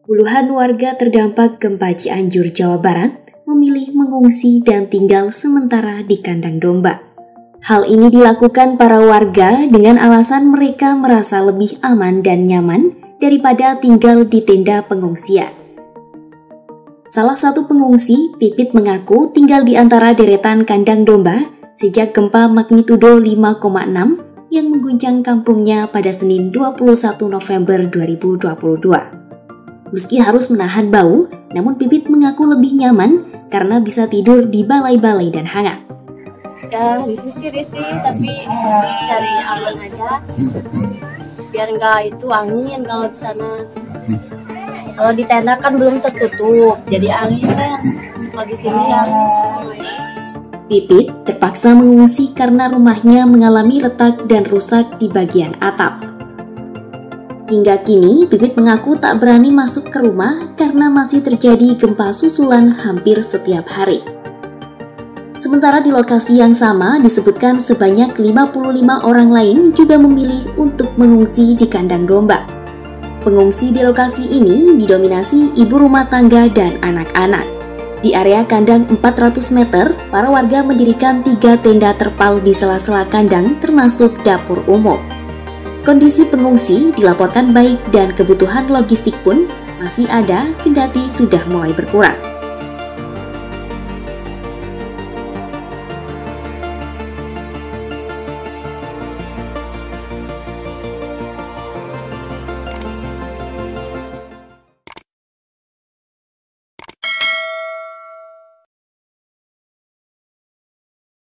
Puluhan warga terdampak gempa Cianjur, Jawa Barat memilih mengungsi dan tinggal sementara di kandang domba. Hal ini dilakukan para warga dengan alasan mereka merasa lebih aman dan nyaman daripada tinggal di tenda pengungsian. Salah satu pengungsi, Pipit mengaku tinggal di antara deretan kandang domba sejak gempa magnitudo 5,6 yang mengguncang kampungnya pada Senin 21 November 2022. Meski harus menahan bau, namun Pipit mengaku lebih nyaman karena bisa tidur di balai-balai dan hangat. Ya risih-risih tapi harus cari aman aja biar nggak itu angin kalau di sana. Kalau di tenda kan belum tertutup, jadi angin kan. Kalau di sini ya. Pipit terpaksa mengungsi karena rumahnya mengalami retak dan rusak di bagian atap. Hingga kini, Pipit mengaku tak berani masuk ke rumah karena masih terjadi gempa susulan hampir setiap hari. Sementara di lokasi yang sama disebutkan sebanyak 55 orang lain juga memilih untuk mengungsi di kandang domba. Pengungsi di lokasi ini didominasi ibu rumah tangga dan anak-anak. Di area kandang 400 meter, para warga mendirikan tiga tenda terpal di sela-sela kandang termasuk dapur umum. Kondisi pengungsi dilaporkan baik dan kebutuhan logistik pun masih ada kendati sudah mulai berkurang.